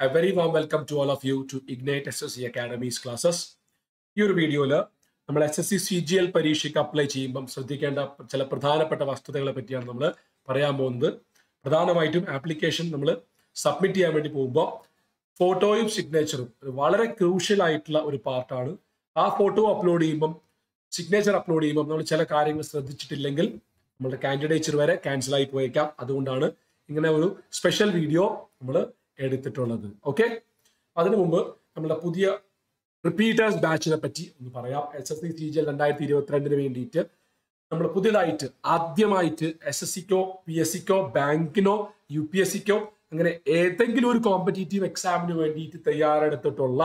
A very warm welcome to all of you to Ignite SSC Academy's classes. ഈ ഒരു വീഡിയോയിൽ നമ്മൾ S S C C G L പരീക്ഷയ്ക്ക് apply ചെയ്യുമ്പം ശ്രദ്ധിക്കേണ്ട ചില പ്രധാനപ്പെട്ട വസ്തുതകളെ പറ്റിയാണ് നമ്മൾ പറയാൻ പോകുന്നത്. പ്രധാനമായിട്ടും ആപ്ലിക്കേഷൻ നമ്മൾ സബ്മിറ്റ് ചെയ്യാൻ വേണ്ടി പോകുമ്പോൾ ഫോട്ടോയും സിഗ്നേച്ചറും വളരെ ക്രൂഷ്യൽ ആയിട്ടുള്ള ഒരു പാർട്ടാണ് ആ ഫോട്ടോ അപ്ലോഡ് ചെയ്യുമ്പം സിഗ്നേച്ചർ അപ്ലോഡ് ചെയ്യുമ്പോൾ നമ്മൾ ചില കാര്യങ്ങൾ ശ്രദ്ധിച്ചിട്ടില്ലെങ്കിൽ നമ്മുടെ കാൻഡിഡേച്ചർ വരെ ക്യാൻസൽ ആയി പോയേക്കാം. അതുകൊണ്ടാണ് ഇങ്ങനെ ഒരു സ്പെഷ്യൽ വീഡിയോ നമ്മൾ എടുത്തിട്ടുള്ളത്. ഓക്കെ അതിനു മുമ്പ് നമ്മുടെ പുതിയ റിപ്പീറ്റേഴ്സ് ബാച്ചിനെ പറ്റി ഒന്ന് പറയാം. S S C C G L രണ്ടായിരത്തി ഇരുപത്തിരണ്ടിന് വേണ്ടിയിട്ട് നമ്മൾ പുതിയതായിട്ട് ആദ്യമായിട്ട് എസ് എസ് സിക്കോ പി എസ് സിക്കോ ബാങ്കിനോ യു പി എസ് സിക്കോ അങ്ങനെ ഏതെങ്കിലും ഒരു കോമ്പറ്റേറ്റീവ് എക്സാമിന് വേണ്ടിയിട്ട് തയ്യാറെടുത്തിട്ടുള്ള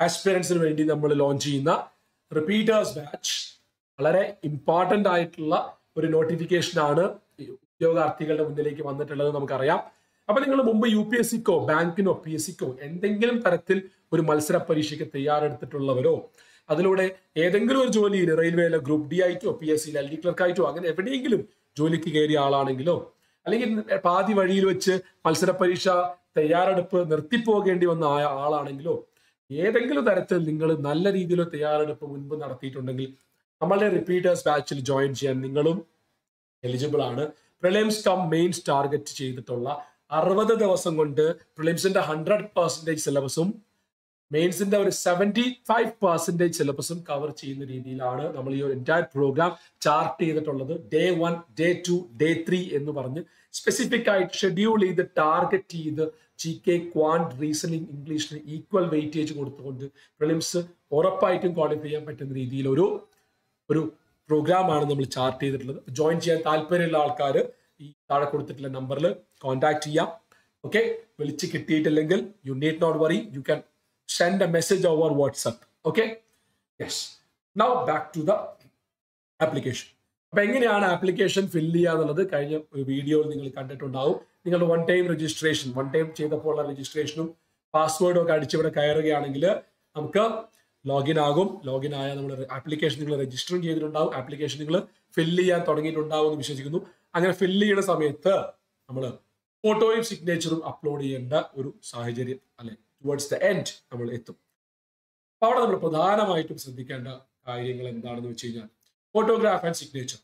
ആസ്പിറൻസിന് വേണ്ടി നമ്മൾ ലോഞ്ച് ചെയ്യുന്ന റിപ്പീറ്റേഴ്സ് ബാച്ച് വളരെ ഇമ്പോർട്ടന്റ് ആയിട്ടുള്ള ഒരു നോട്ടിഫിക്കേഷൻ ആണ് ഉദ്യോഗാർത്ഥികളുടെ മുന്നിലേക്ക് വന്നിട്ടുള്ളത് നമുക്കറിയാം. അപ്പൊ നിങ്ങൾ മുമ്പ് യു പി എസ് സിക്കോ ബാങ്കിനോ പി എസ് സിക്കോ എന്തെങ്കിലും തരത്തിൽ ഒരു മത്സര പരീക്ഷയ്ക്ക് തയ്യാറെടുത്തിട്ടുള്ളവരോ അതിലൂടെ ഏതെങ്കിലും ഒരു ജോലിയിൽ റെയിൽവേയിലോ ഗ്രൂപ്പ് ഡി ആയിട്ടോ പി എസ് സിയിൽ ഡി ക്ലർക്ക് ആയിട്ടോ അങ്ങനെ എവിടെയെങ്കിലും ജോലിക്ക് കയറിയ ആളാണെങ്കിലോ അല്ലെങ്കിൽ പാതി വഴിയിൽ വെച്ച് മത്സര പരീക്ഷ തയ്യാറെടുപ്പ് നിർത്തിപ്പോകേണ്ടി വന്ന ആളാണെങ്കിലോ ഏതെങ്കിലും തരത്തിൽ നിങ്ങൾ നല്ല രീതിയിൽ തയ്യാറെടുപ്പ് മുൻപ് നടത്തിയിട്ടുണ്ടെങ്കിൽ നമ്മളുടെ റിപ്പീറ്റേഴ്സ് ബാച്ചിൽ ജോയിൻ ചെയ്യാൻ നിങ്ങളും എലിജിബിൾ ആണ്. പ്രിലിംസ് കം മെയിൻസ് ടാർഗറ്റ് ചെയ്തിട്ടുള്ള അറുപത് ദിവസം കൊണ്ട് പ്രിലിംസിന്റെ ഹൺഡ്രഡ് പെർസെന്റേജ് സിലബസും മെയിൻസിന്റെ ഒരു സെവന്റി ഫൈവ് പെർസെന്റേജ് സിലബസും കവർ ചെയ്യുന്ന രീതിയിലാണ് നമ്മൾ ഈ ഒരു എന്റയർ പ്രോഗ്രാം ചാർട്ട് ചെയ്തിട്ടുള്ളത്. Day one day two day three എന്ന് പറഞ്ഞ് സ്പെസിഫിക് ആയിട്ട് ഷെഡ്യൂൾ ചെയ്ത് ടാർഗറ്റ് ചെയ്ത് ജി കെ ക്വാണ്ട് റീസണിങ് ഇംഗ്ലീഷിന് ഈക്വൽ വെയിറ്റേജ് കൊടുത്തുകൊണ്ട് പ്രിലിംസ് ഉറപ്പായിട്ടും ക്വാളിഫൈ ചെയ്യാൻ പറ്റുന്ന രീതിയിൽ ഒരു ഒരു പ്രോഗ്രാമാണ് നമ്മൾ ചാർട്ട് ചെയ്തിട്ടുള്ളത്. ജോയിൻ ചെയ്യാൻ താല്പര്യമുള്ള ആൾക്കാർ ഈ താഴെ കൊടുത്തിട്ടുള്ള നമ്പറിൽ കോൺടാക്ട് ചെയ്യാം. ഓക്കെ വിളിച്ച് കിട്ടിയിട്ടില്ലെങ്കിൽ you need not worry you can send a message over WhatsApp okay yes now back to the application അപ്പൊ എങ്ങനെയാണ് ആപ്ലിക്കേഷൻ ഫില്ല് ചെയ്യുക എന്നുള്ളത് കഴിഞ്ഞ വീഡിയോയിൽ നിങ്ങൾ കണ്ടിട്ടുണ്ടാവും. നിങ്ങളുടെ one time registration one time ചെയ്തപ്പോൾ ഉള്ള രജിസ്ട്രേഷനും പാസ്വേഡും ഒക്കെ അടിച്ച് ഇവിടെ കയറുകയാണെങ്കിൽ നമുക്ക് ലോഗിൻ ആകും. ലോഗിൻ ആയാൽ നമ്മൾ ആപ്ലിക്കേഷൻ നിങ്ങൾ രജിസ്റ്ററും ചെയ്തിട്ടുണ്ടാവും. ആപ്ലിക്കേഷൻ നിങ്ങൾ ഫില്ല് ചെയ്യാൻ തുടങ്ങിയിട്ടുണ്ടാവും എന്ന് വിശ്വസിക്കുന്നു. അങ്ങനെ ഫില്ല് ചെയ്യുന്ന സമയത്ത് നമ്മൾ ഫോട്ടോയും സിഗ്നേച്ചറും അപ്ലോഡ് ചെയ്യേണ്ട ഒരു സാഹചര്യം അല്ലെ ടുവേർഡ്സ് ദ എൻഡ് നമ്മൾ എത്തും. അപ്പൊ അവിടെ നമ്മൾ പ്രധാനമായിട്ടും ശ്രദ്ധിക്കേണ്ട കാര്യങ്ങൾ എന്താണെന്ന് വെച്ച് കഴിഞ്ഞാൽ ഫോട്ടോഗ്രാഫ് ആൻഡ് സിഗ്നേച്ചർ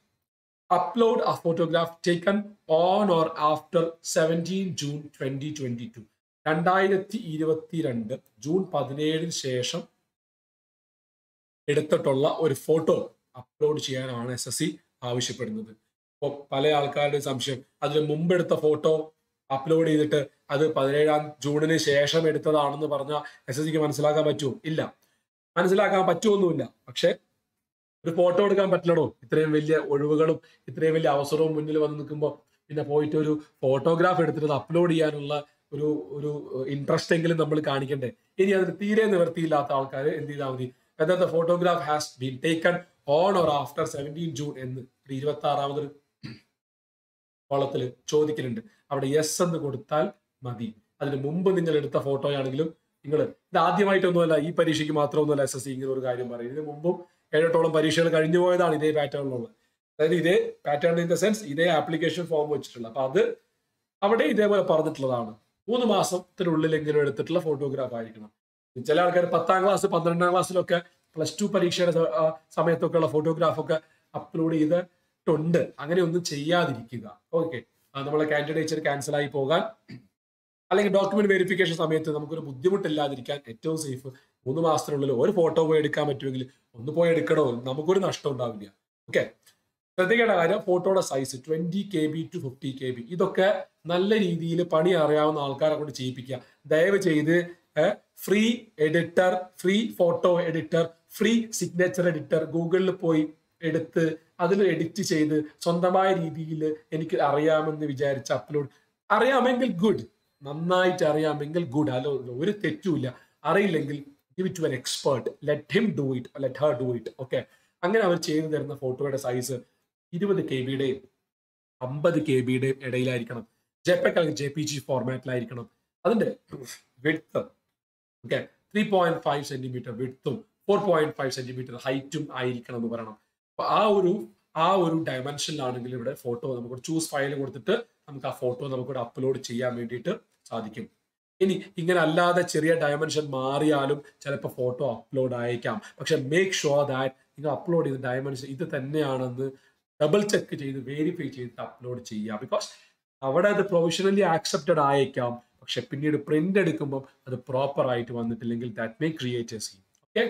അപ്ലോഡ് ആ photograph taken on or after seventeen June twenty twenty two രണ്ടായിരത്തി ഇരുപത്തിരണ്ട് ജൂൺ പതിനേഴിന് ശേഷം എടുത്തിട്ടുള്ള ഒരു ഫോട്ടോ അപ്ലോഡ് ചെയ്യാനാണ് എസ് എസ് സി ആവശ്യപ്പെടുന്നത്. അപ്പോൾ പല ആൾക്കാരുടെ സംശയം. അതിന് മുമ്പ് എടുത്ത ഫോട്ടോ അപ്ലോഡ് ചെയ്തിട്ട് അത് പതിനേഴാം ജൂണിന് ശേഷം എടുത്തതാണെന്ന് പറഞ്ഞാൽ എസ് എസ് സിക്ക് മനസ്സിലാക്കാൻ പറ്റുമോ? ഇല്ല. മനസ്സിലാക്കാൻ പറ്റുമൊന്നുമില്ല പക്ഷെ ഒരു ഫോട്ടോ എടുക്കാൻ പറ്റില്ലടോ. ഇത്രയും വലിയ ഒഴിവുകളും ഇത്രയും വലിയ അവസരവും മുന്നിൽ വന്ന് നിൽക്കുമ്പോൾ പിന്നെ പോയിട്ട് ഒരു ഫോട്ടോഗ്രാഫ് എടുത്തിട്ട് അപ്ലോഡ് ചെയ്യാനുള്ള ഒരു ഒരു ഇൻട്രസ്റ്റ് എങ്കിലും നമ്മൾ കാണിക്കണ്ടേ? ഇനി അതിന് തീരെ നിവൃത്തിയില്ലാത്ത ആൾക്കാർ എന്ത് ചെയ്താൽ മതി? Whether the photograph has been taken on or after seventeen June എന്ന് ഇരുപത്തി ആറാമത് കോളത്തിൽ ചോദിക്കുന്നുണ്ട് അവിടെ യെസ് എന്ന് കൊടുത്താൽ മതി. അതിന് മുമ്പ് നിങ്ങൾ എടുത്ത ഫോട്ടോയാണെങ്കിലും നിങ്ങൾ ഇത് ആദ്യമായിട്ടൊന്നുമല്ല ഈ പരീക്ഷയ്ക്ക് മാത്രമൊന്നുമല്ല എസ് എസ് സി ഇങ്ങനെ ഒരു കാര്യം പറയും ഇതിന് മുമ്പും ഏഴെട്ടോളം പരീക്ഷകൾ കഴിഞ്ഞു പോയതാണ് ഇതേ പാറ്റേണിലുള്ളത് അതായത് ഇതേ പാറ്റേൺ ഇൻ ദ സെൻസ് ഇതേ ആപ്ലിക്കേഷൻ ഫോം വെച്ചിട്ടുള്ളത്. അപ്പൊ അത് അവിടെ ഇതേപോലെ പറഞ്ഞിട്ടുള്ളതാണ്. മൂന്ന് മാസത്തിനുള്ളിൽ എങ്കിലും എടുത്തിട്ടുള്ള ഫോട്ടോഗ്രാഫ് ആയിരിക്കണം. ചില ആൾക്കാർ പത്താം ക്ലാസ് പന്ത്രണ്ടാം ക്ലാസ്സിലൊക്കെ പ്ലസ് ടു പരീക്ഷയുടെ സമയത്തൊക്കെ ഉള്ള ഫോട്ടോഗ്രാഫൊക്കെ അപ്ലോഡ് ചെയ്തിട്ടുണ്ട്. അങ്ങനെ ഒന്നും ചെയ്യാതിരിക്കുക. ഓക്കെ നമ്മളെ കാൻഡിഡേച്ചർ ക്യാൻസൽ ആയി പോകാൻ അല്ലെങ്കിൽ ഡോക്യുമെന്റ് വെരിഫിക്കേഷൻ സമയത്ത് നമുക്കൊരു ബുദ്ധിമുട്ടില്ലാതിരിക്കാൻ ഏറ്റവും സേഫ് മൂന്ന് മാസത്തിനുള്ളിൽ ഒരു ഫോട്ടോ പോയി എടുക്കാൻ പറ്റുമെങ്കിൽ ഒന്ന് പോയി എടുക്കണോ? നമുക്കൊരു നഷ്ടം ഉണ്ടാവില്ല. ഓക്കെ ശ്രദ്ധിക്കേണ്ട കാര്യം ഫോട്ടോയുടെ size twenty K B to fifty K B ഇതൊക്കെ നല്ല രീതിയിൽ പണി അറിയാവുന്ന ആൾക്കാരെ കൊണ്ട് ചെയ്യിപ്പിക്കുക. ദയവ് ചെയ്ത് free editor free photo editor free signature editor ഗൂഗിളിൽ പോയി എടുത്ത് അതിൽ എഡിറ്റ് ചെയ്ത് സ്വന്തമായ രീതിയിൽ എനിക്ക് അറിയാമെന്ന് വിചാരിച്ച് അപ്ലോഡ്. അറിയാമെങ്കിൽ ഗുഡ് നന്നായിട്ട് അറിയാമെങ്കിൽ ഗുഡ് അല്ല ഒരു തെറ്റുമില്ല. അറിയില്ലെങ്കിൽ give it to an expert let him do it let her do it okay അങ്ങനെ അവർ ചെയ്തു തരുന്ന ഫോട്ടോയുടെ സൈസ് ഇരുപത് കെ ബിയുടെയും അമ്പത് കെ ബിയുടെയും ഇടയിലായിരിക്കണം. ജെപെക് അല്ലെങ്കിൽ ജെ പി ജി ഫോർമാറ്റിലായിരിക്കണം അതിന്റെ width okay three point five centimetre വിട്ടും ഫോർ പോയിന്റ് ഫൈവ് സെന്റിമീറ്റർ ഹൈറ്റും ആയിരിക്കണം എന്ന് പറയണം. അപ്പൊ ആ ഒരു ആ ഒരു ഡയമെൻഷനിലാണെങ്കിൽ ഇവിടെ ഫോട്ടോ നമുക്ക് ചൂസ് ഫയൽ കൊടുത്തിട്ട് നമുക്ക് ആ ഫോട്ടോ നമുക്ക് അപ്ലോഡ് ചെയ്യാൻ വേണ്ടിയിട്ട് സാധിക്കും. ഇനി ഇങ്ങനെ അല്ലാതെ ചെറിയ ഡയമെൻഷൻ മാറിയാലും ചിലപ്പോൾ ഫോട്ടോ അപ്ലോഡ് ആയേക്കാം. പക്ഷെ മേക്ക് ഷുവർ ദാറ്റ് നിങ്ങൾ അപ്ലോഡ് ചെയ്ത ഡയമെൻഷൻ ഇത് തന്നെയാണെന്ന് ഡബിൾ ചെക്ക് ചെയ്ത് വെരിഫൈ ചെയ്തിട്ട് അപ്ലോഡ് ചെയ്യുക. ബിക്കോസ് അവിടെ അത് പ്രൊവിഷണലി ആക്സെപ്റ്റഡ് ആയേക്കാം. പക്ഷെ പിന്നീട് പ്രിന്റ് എടുക്കുമ്പോൾ അത് പ്രോപ്പർ ആയിട്ട് വന്നിട്ടില്ലെങ്കിൽ that may create a scene okay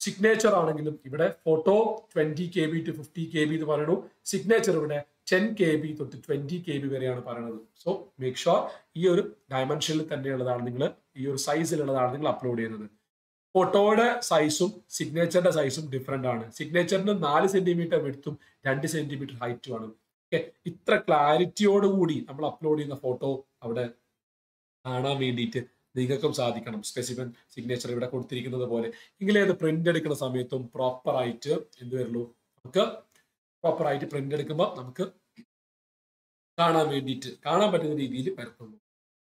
signature ആണെങ്കിലും ഇവിടെ photo twenty K B to fifty K B എന്ന് പറയുന്നു. സിഗ്നേച്ചർ ഇവിടെ ടെൻ കെ ബി തൊട്ട് ട്വന്റി കെ ബി വരെയാണ് പറയുന്നത്. സോ മേക്ക് ഷുവർ ഈ ഒരു ഡയമെൻഷനിൽ തന്നെയുള്ളതാണ് നിങ്ങൾ ഈ ഒരു സൈസിൽ ഉള്ളതാണ് നിങ്ങൾ അപ്ലോഡ് ചെയ്യുന്നത്. ഫോട്ടോയുടെ സൈസും സിഗ്നേച്ചറിന്റെ സൈസും ഡിഫറെന്റ് ആണ്. സിഗ്നേച്ചറിന് നാല് സെന്റിമീറ്റർ വെടുത്തും രണ്ട് സെന്റിമീറ്റർ ഹൈറ്റും ആണ്. ഓക്കെ ഇത്ര ക്ലാരിറ്റിയോടുകൂടി നമ്മൾ അപ്ലോഡ് ചെയ്യുന്ന ഫോട്ടോ അവിടെ കാണാൻ വേണ്ടിയിട്ട് നിങ്ങൾക്കും സാധിക്കണം. സ്പെസിഫിൻ സിഗ്നേച്ചർ ഇവിടെ കൊടുത്തിരിക്കുന്നത് പോലെ. എങ്കിലേ അത് പ്രിന്റ് എടുക്കുന്ന സമയത്തും പ്രോപ്പറായിട്ട് എന്ത് വരുള്ളൂ? നമുക്ക് പ്രോപ്പറായിട്ട് പ്രിന്റ് എടുക്കുമ്പോൾ നമുക്ക് കാണാൻ വേണ്ടിയിട്ട് കാണാൻ പറ്റുന്ന രീതിയിൽ വരത്തുള്ളൂ.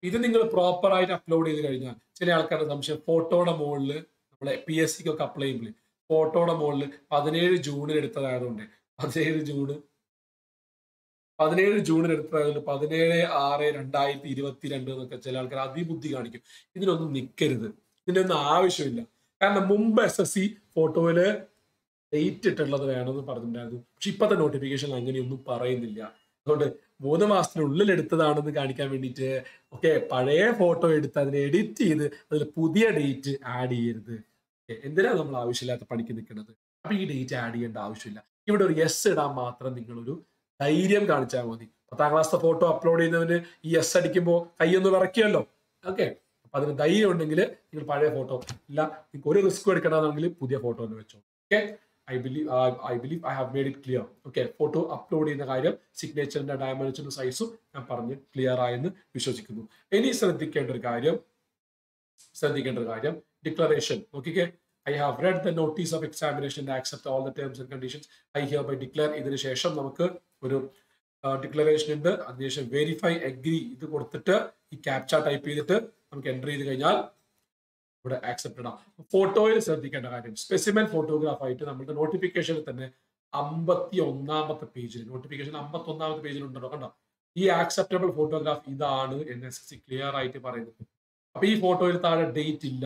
ഇത് നിങ്ങൾ പ്രോപ്പറായിട്ട് അപ്ലോഡ് ചെയ്ത് കഴിഞ്ഞാൽ ചില ആൾക്കാരുടെ സംശയം ഫോട്ടോയുടെ മുകളിൽ നമ്മളെ പി എസ് സിക്കൊക്കെ അപ്ലൈ ചെയ്യുമ്പോൾ ഫോട്ടോയുടെ മുകളിൽ പതിനേഴ് ജൂണിൽ എടുത്തതായതുകൊണ്ട് പതിനേഴ് ജൂണ് പതിനേഴ് ജൂണിൽ എടുത്തതായതുകൊണ്ട് പതിനേഴ് ആറ് രണ്ടായിരത്തി ഇരുപത്തിരണ്ട് എന്നൊക്കെ ചില ആൾക്കാർ അതിബുദ്ധി കാണിക്കും. ഇതിനൊന്നും നിൽക്കരുത് ഇതിന്റെ ഒന്നും ആവശ്യമില്ല. കാരണം മുമ്പ് എസ് എസ് സി ഫോട്ടോയിൽ ഡേറ്റ് ഇട്ടുള്ളത് വേണമെന്ന് പറഞ്ഞിട്ടുണ്ടായിരുന്നു. പക്ഷെ ഇപ്പത്തെ നോട്ടിഫിക്കേഷൻ അങ്ങനെയൊന്നും പറയുന്നില്ല. അതുകൊണ്ട് മൂന്ന് മാസത്തിനുള്ളിൽ എടുത്തതാണെന്ന് കാണിക്കാൻ വേണ്ടിയിട്ട് ഓക്കെ പഴയ ഫോട്ടോ എടുത്ത് അതിനെ എഡിറ്റ് ചെയ്ത് അതിൽ പുതിയ ഡേറ്റ് ആഡ് ചെയ്യരുത്. എന്തിനാ നമ്മൾ ആവശ്യമില്ലാത്ത പണിക്ക് നിൽക്കുന്നത്? അപ്പൊ ഈ ഡേറ്റ് ആഡ് ചെയ്യേണ്ട ആവശ്യമില്ല. ഇവിടെ ഒരു എസ് ഇടാൻ മാത്രം നിങ്ങളൊരു ധൈര്യം കാണിച്ചാൽ മതി. പത്താം ക്ലാസ്സിലെ ഫോട്ടോ അപ്ലോഡ് ചെയ്യുന്നവന് ഈ എസ് അടിക്കുമ്പോൾ കൈയൊന്ന് വിറക്കിയല്ലോ. ഓക്കെ അപ്പൊ അതിന് ധൈര്യം ഉണ്ടെങ്കിൽ നിങ്ങൾ പഴയ ഫോട്ടോ ഇല്ല. നിങ്ങൾക്ക് ഒരു റിസ്ക് എടുക്കണമെന്നുണ്ടെങ്കിൽ പുതിയ ഫോട്ടോ ഒന്ന് വെച്ചോ. Okay I believe I believe I have made it clear okay photo upload ചെയ്യുന്ന കാര്യം സിഗ്നേച്ചറിന്റെ ഡയമെൻഷനും സൈസും ഞാൻ പറഞ്ഞ് ക്ലിയർ ആയെന്ന് വിശ്വസിക്കുന്നു. ഇനി ശ്രദ്ധിക്കേണ്ട ഒരു കാര്യം ശ്രദ്ധിക്കേണ്ട ഒരു കാര്യം ഡിക്ലറേഷൻ നോക്കിക്കേ. I have read the notice of examination accept all the terms and conditions I hereby declare ഇതിന് ശേഷം നമുക്ക് ഒരു ഡിക്ലറേഷൻ ഉണ്ട്. അതിനുശേഷം വെരിഫൈ അഗ്രി ഇത് കൊടുത്തിട്ട് ഈ ക്യാപ്ച ടൈപ്പ് ചെയ്തിട്ട് നമുക്ക് എന്റർ ചെയ്ത് കഴിഞ്ഞാൽ ഇവിടെ ആക്സെപ്റ്റഡ് ആണ് ഫോട്ടോയിൽ ശ്രദ്ധിക്കേണ്ട കാര്യം സ്പെസിമെൻ ഫോട്ടോഗ്രാഫ് ആയിട്ട് നമ്മുടെ നോട്ടിഫിക്കേഷനിൽ തന്നെ അമ്പത്തി ഒന്നാമത്തെ പേജിൽ നോട്ടിഫിക്കേഷൻ അമ്പത്തി ഒന്നാമത്തെ പേജിൽ ഉണ്ടല്ലോ കണ്ടോ? ഈ ആക്സെപ്റ്റബിൾ ഫോട്ടോഗ്രാഫ് ഇതാണ് N S S C clear ആയിട്ട് പറയുന്നത് അപ്പൊ ഈ ഫോട്ടോയിൽ താഴെ ഡേറ്റ് ഇല്ല.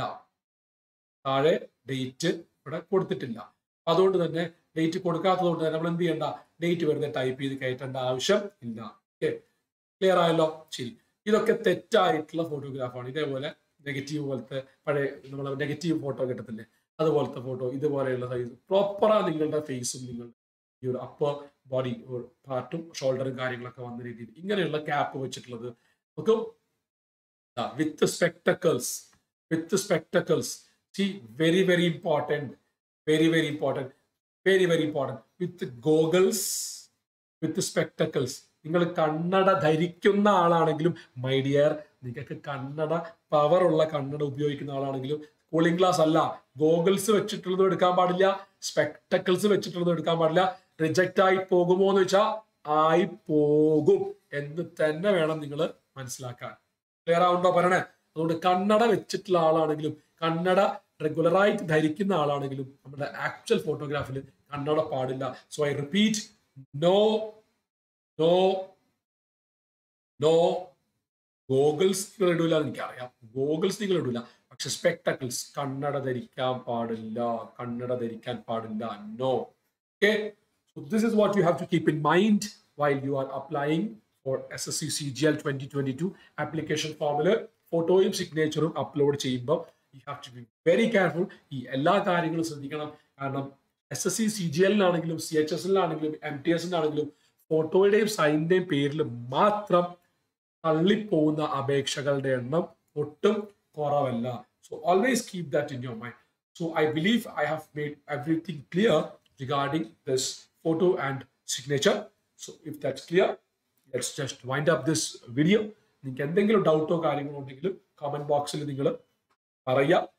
താഴെ ഡേറ്റ് ഇവിടെ കൊടുത്തിട്ടില്ല. അതുകൊണ്ട് തന്നെ ഡേറ്റ് കൊടുക്കാത്തത് കൊണ്ട് തന്നെ നമ്മൾ എന്ത് ചെയ്യണ്ട? ഡേറ്റ് വെറുതെ ടൈപ്പ് ചെയ്ത് കയറ്റേണ്ട ആവശ്യം ഇല്ല. ഓക്കെ ക്ലിയർ ആയല്ലോ? ശരി. ഇതൊക്കെ തെറ്റായിട്ടുള്ള ഫോട്ടോഗ്രാഫാണ് ഇതേപോലെ നെഗറ്റീവ് പോലത്തെ പഴയ നമ്മൾ നെഗറ്റീവ് ഫോട്ടോ കിട്ടത്തില്ലേ? അതുപോലത്തെ ഫോട്ടോ ഇതുപോലെയുള്ള സൈസ് പ്രോപ്പറാ നിങ്ങളുടെ ഫേസും നിങ്ങളുടെ ഈ ഒരു അപ്പർ ബോഡി പാർട്ടും ഷോൾഡറും കാര്യങ്ങളൊക്കെ വന്ന രീതിയിൽ. ഇങ്ങനെയുള്ള ക്യാപ്പ് വെച്ചിട്ടുള്ളത്. നമുക്ക് with spectacles with spectacles C very, very important. Very, very important. Very very important with goggles with spectacles നിങ്ങൾ കണ്ണട ധരിക്കുന്ന ആളാണെങ്കിലും മൈ ഡിയർ നിങ്ങൾക്ക് കണ്ണട പവർ ഉള്ള കണ്ണട ഉപയോഗിക്കുന്ന ആളാണെങ്കിലും കൂളിംഗ് ഗ്ലാസ് അല്ല. ഗോഗിൾസ് വെച്ചിട്ടുള്ളതും എടുക്കാൻ പാടില്ല. സ്പെക്ടക്കിൾസ് വെച്ചിട്ടുള്ളതും എടുക്കാൻ പാടില്ല. റിജക്റ്റ് ആയി പോകുമോ എന്ന് വെച്ചാൽ ആയി പോകും. എന്ന് തന്നെ വേണം നിങ്ങൾ മനസ്സിലാക്കാൻ. ക്ലിയർ ആവുണ്ടോ പറയണേ? അതുകൊണ്ട് കണ്ണട വെച്ചിട്ടുള്ള ആളാണെങ്കിലും കണ്ണട റെഗുലറായിട്ട് ധരിക്കുന്ന ആളാണെങ്കിലും നമ്മുടെ ആക്ച്വൽ ഫോട്ടോഗ്രാഫിൽ കണ്ണട പാടില്ല. So I repeat no no no goggles നിങ്ങൾ ഇടൂല എനിക്കറിയാം. ഗോഗിൾസ് നിങ്ങൾ ഇടൂല. പക്ഷെ സ്പെക്ടക്കിൾസ് കണ്ണട ധരിക്കാൻ പാടില്ല കണ്ണട ധരിക്കാൻ പാടില്ല. No okay this is what you have to keep in mind while you are applying for S S C C G L twenty twenty two application ഫോമിൽ ഫോട്ടോയും സിഗ്നേച്ചറും അപ്ലോഡ് ചെയ്യുമ്പോൾ you have to be very careful ഈ എല്ലാ കാര്യങ്ങളും ശ്രദ്ധിക്കണം. കാരണം S S C C G എല്ലിനാണെങ്കിലും C H S എല്ലാണെങ്കിലും എം ടി എസിനാണെങ്കിലും ഫോട്ടോയുടെയും സൈനിന്റെയും പേരിൽ മാത്രം തള്ളിപ്പോകുന്ന അപേക്ഷകളുടെ എണ്ണം ഒട്ടും കുറവല്ല. So always keep that in your mind so I believe I have made everything clear regarding this photo and signature so if that's clear let's just wind up this video നിങ്ങൾക്ക് എന്തെങ്കിലും ഡൗട്ടോ കാര്യങ്ങളോ ഉണ്ടെങ്കിൽ കമന്റ് ബോക്സിൽ നിങ്ങൾ പറയുക